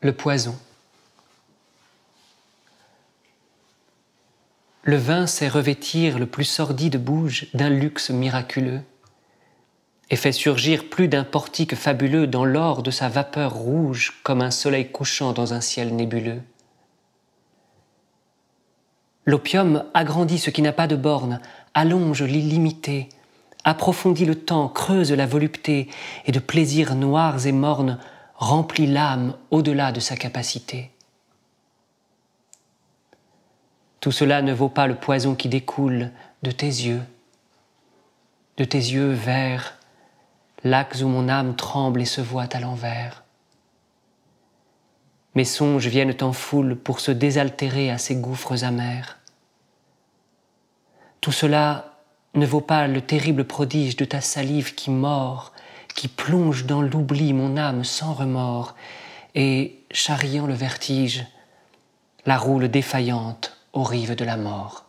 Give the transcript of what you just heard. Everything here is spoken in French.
Le poison. Le vin sait revêtir le plus sordide bouge d'un luxe miraculeux et fait surgir plus d'un portique fabuleux dans l'or de sa vapeur rouge comme un soleil couchant dans un ciel nébuleux. L'opium agrandit ce qui n'a pas de borne, allonge l'illimité, approfondit le temps, creuse la volupté, et de plaisirs noirs et mornes remplit l'âme au-delà de sa capacité. Tout cela ne vaut pas le poison qui découle de tes yeux, de tes yeux verts, lacs où mon âme tremble et se voit à l'envers. Mes songes viennent en foule pour se désaltérer à ces gouffres amers. Tout cela ne vaut pas le terrible prodige de ta salive qui mord, qui plonge dans l'oubli mon âme sans remords, et, charriant le vertige, la roule défaillante aux rives de la mort.